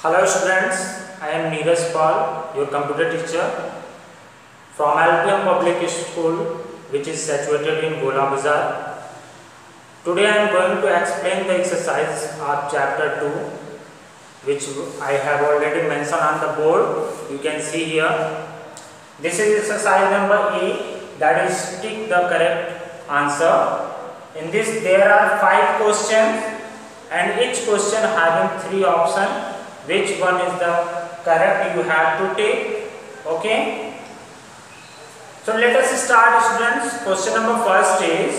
Hello students, I am Neeraj Pal, your computer teacher from Alpium Public School which is situated in Gola Bazaar. Today I am going to explain the exercise of chapter 2 which I have already mentioned on the board. You can see here. This is exercise number A that is tick the correct answer. In this there are 5 questions and each question having 3 options which one is the correct you have to take okay? So let us start students. Question number first is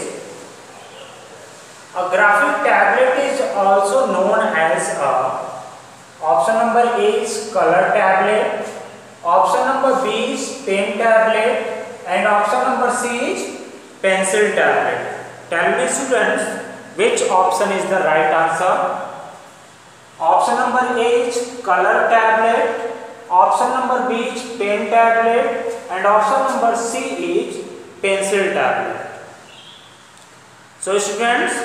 a graphic tablet is also known as a option number a is color tablet option number b is pen tablet and option number c is pencil tablet. Tell me students which option is the right answer Option number A is color tablet, option number B is pen tablet and option number C is pencil tablet. So students,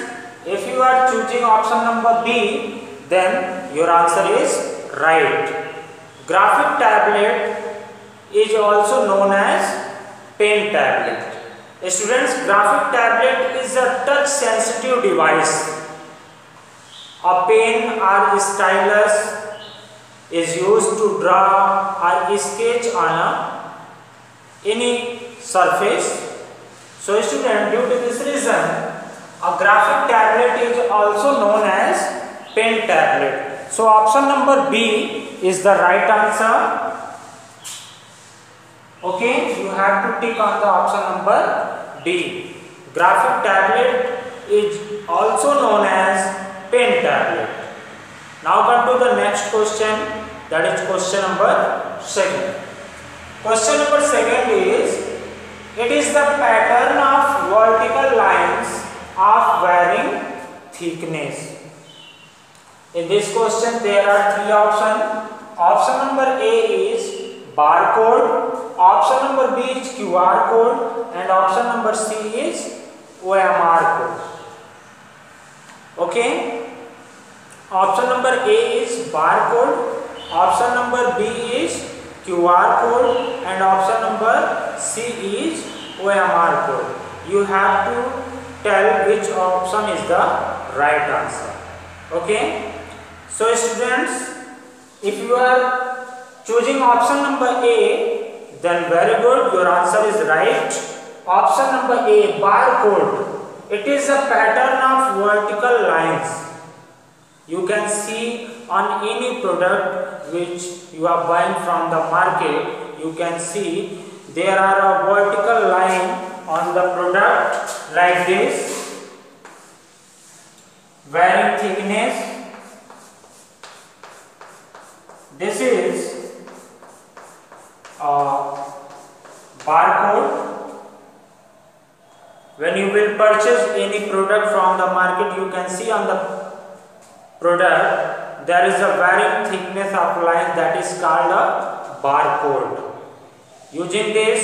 if you are choosing option number B, then your answer is right. Graphic tablet is also known as pen tablet. Students, graphic tablet is a touch sensitive device a pen or stylus is used to draw or sketch on a, any surface. So student, due to this reason, a graphic tablet is also known as pen tablet. So option number B is the right answer. Okay, you have to tick on the option number D. Graphic tablet is also known as pen tablet. Now come to the next question that is question number second. Question number second is it is the pattern of vertical lines of varying thickness. In this question there are three options. Option number A is barcode, option number B is QR code and option number C is OMR code. Okay. Number A is barcode option number B is Q R code and option number C is O M R code you have to tell which option is the right answer okay so students if you are choosing option number A then very good your answer is right option number A barcode it is a pattern of vertical lines You can see on any product which you are buying from the market, you can see there are a vertical line on the product like this, varying thickness. This is a barcode when you will purchase any product from the market you can see on the product there is a varying thickness of line that is called a barcode. Using this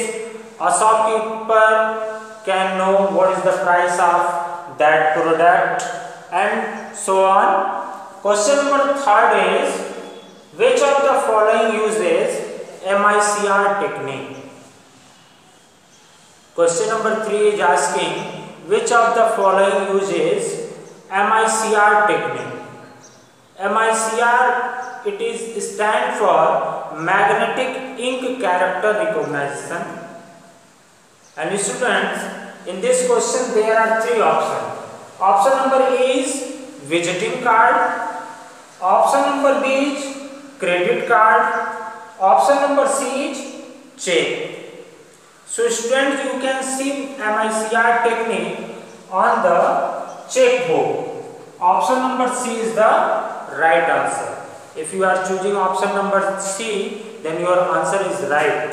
a shopkeeper can know what is the price of that product and so on. Question number third is which of the following uses MICR technique? Question number 3 is asking which of the following uses MICR technique. MICR it is stand for magnetic ink character recognition. And students in this question there are three options. Option number A is visiting card. Option number B is credit card. Option number C is check. So students you can see MICR technique on the checkbook. Option number C is the right answer. If you are choosing option number C then your answer is right.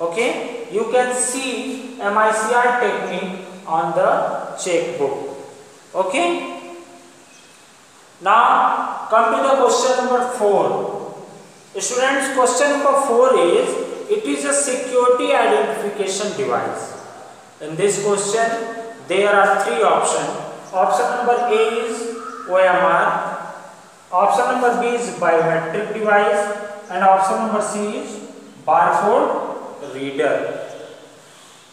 Okay. You can see MICR technique on the checkbook. Okay. Now come to the question number 4. Students question number 4 is it is a security identification device. In this question, there are three options. Option number A is OMR, Option number B is biometric device and option number C is barcode reader.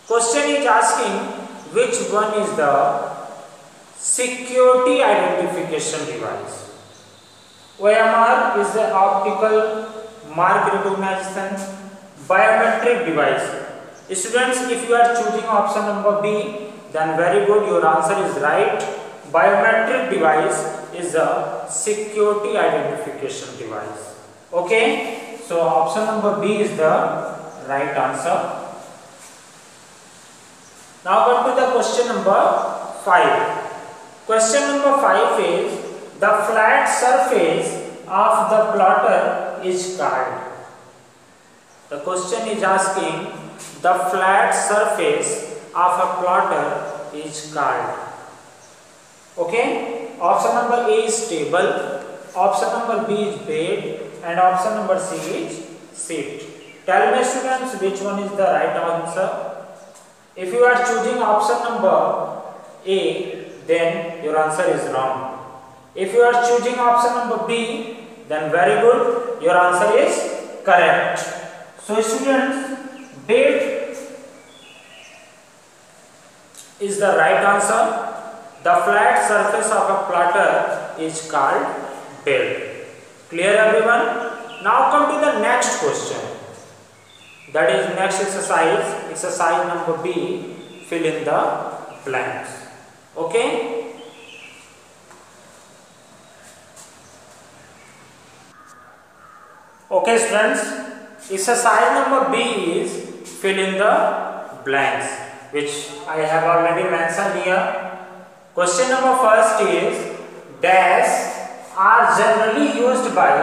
Question is asking which one is the security identification device. OMR is the optical mark recognition biometric device. Students, if you are choosing option number B, then very good, your answer is right. Biometric device is a security identification device. Okay, so option number B is the right answer. Now come to the question number 5. Question number 5 is the flat surface of the plotter is called. The question is asking the flat surface of a plotter is called. Okay, option number A is table, option number B is bed and option number C is seat. Tell me students which one is the right answer. If you are choosing option number A, then your answer is wrong. If you are choosing option number B, then very good, your answer is correct. So students, bed is the right answer. The flat surface of a plotter is called bed. Clear everyone? Now come to the next question. That is next exercise, exercise number B, fill in the blanks. Okay? Okay students, exercise number B is fill in the blanks which I have already mentioned here. Question number first is dash are generally used by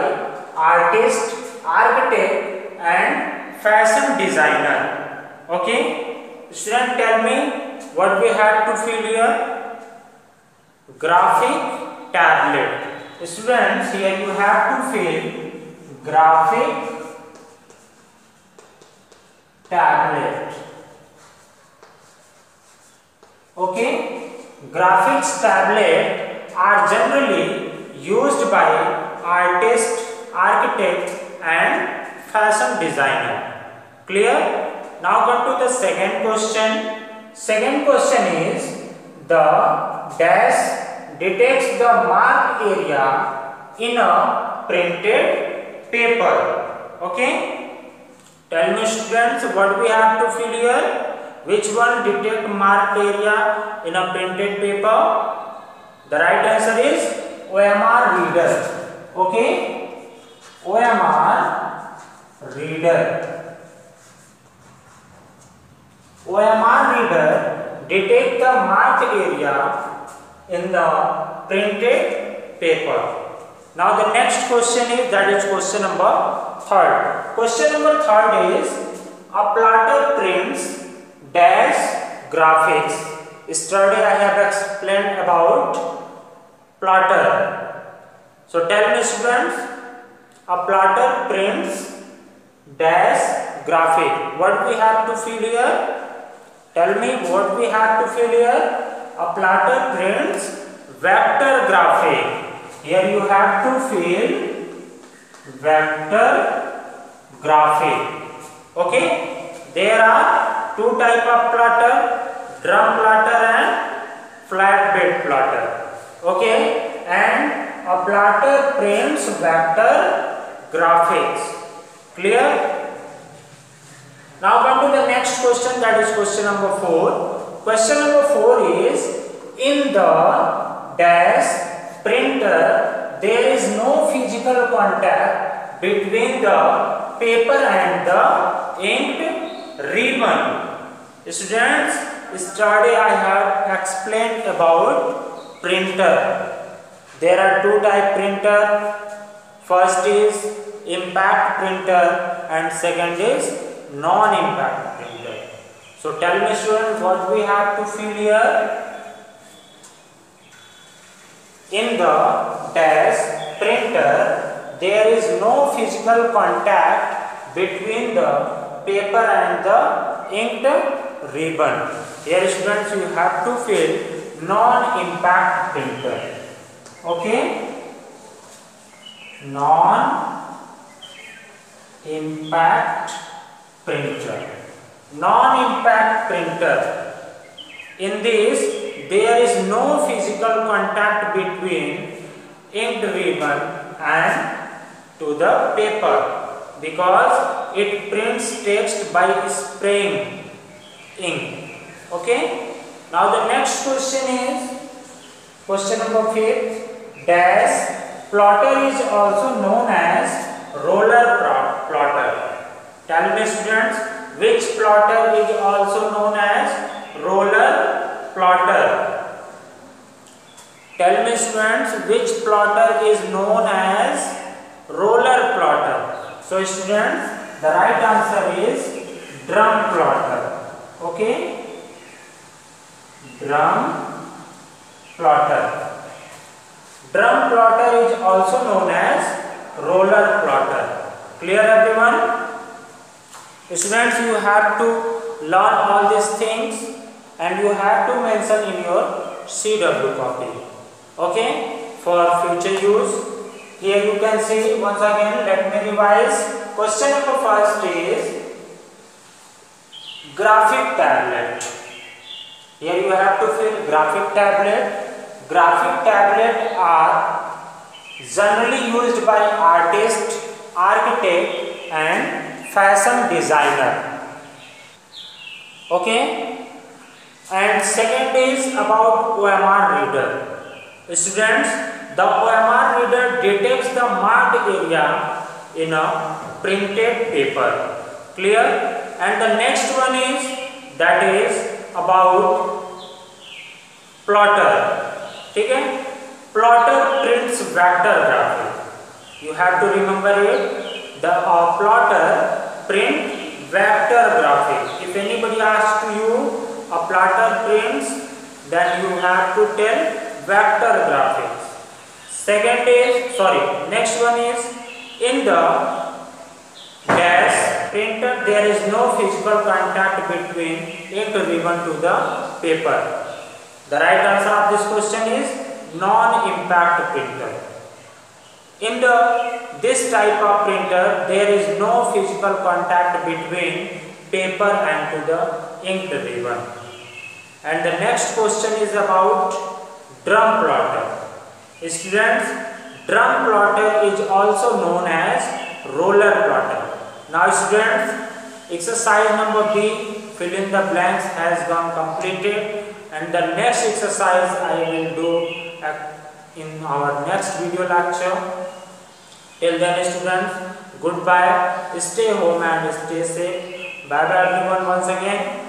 artist, architect and fashion designer. Okay, student, tell me what we have to fill here. Graphic tablet. Students, here you have to fill graphic tablet. Okay, graphics tablet are generally used by artists, architects and fashion designer. Clear? Now come to the second question. Second question is the dash detects the mark area in a printed paper. Okay? Tell me students what we have to fill here. Which one detect marked area in a printed paper? The right answer is OMR reader. Okay? OMR reader. OMR reader detect the marked area in the printed paper. Now the next question is that is question number third. Question number third is a plotter prints dash graphics. Yesterday I have explained about plotter. So tell me students, a plotter prints dash graphic. What we have to fill here? Tell me what we have to fill here. A plotter prints vector graphic. Here you have to fill vector graphic. Okay. There are two type of plotter, drum plotter and flatbed plotter. Okay. And a plotter prints vector graphics. Clear? Now come to the next question that is question number 4. Question number 4 is in the dash printer there is no physical contact between the paper and the inked ribbon. Students, yesterday I have explained about printer. There are two type printer. First is impact printer and second is non-impact printer. So tell me students what we have to fill here. In the dash printer there is no physical contact between the paper and the inked ribbon. Here students you have to fill non-impact printer. Okay. non-impact printer. Non-impact printer. In this, there is no physical contact between inked ribbon and to the paper because it prints text by spraying ink. Okay. Now the next question is question number 5 dash plotter is also known as roller plotter. Tell me students which plotter is also known as roller plotter. Tell me students which plotter is known as roller plotter. So students the right answer is drum plotter. Okay. Drum plotter. Drum plotter is also known as roller plotter. Clear everyone? Students you have to learn all these things and you have to mention in your CW copy okay for future use here you can see once again let me revise question number first is graphic tablet. Here you have to fill graphic tablet. Graphic tablet are generally used by artist architect and fashion designer. Okay? And second is about OMR reader. Students, the OMR reader detects the marked area in a printed paper. Clear? And the next one is that is about plotter. Okay? Plotter prints vector graphic. You have to remember it. The uh, plotter print vector graphic. If anybody asks to you a plotter prints, then you have to tell vector graphics. Second is, sorry, next one is in the dash printer there is no physical contact between ink ribbon to the paper. The right answer of this question is non-impact printer. In the this type of printer there is no physical contact between paper and to the ink ribbon. And the next question is about drum plotter. Students, drum plotter is also known as roller plotter. Now students, exercise number B, fill in the blanks has gone completed and the next exercise I will do in our next video lecture. Till then students, goodbye, stay home and stay safe. Bye bye everyone once again.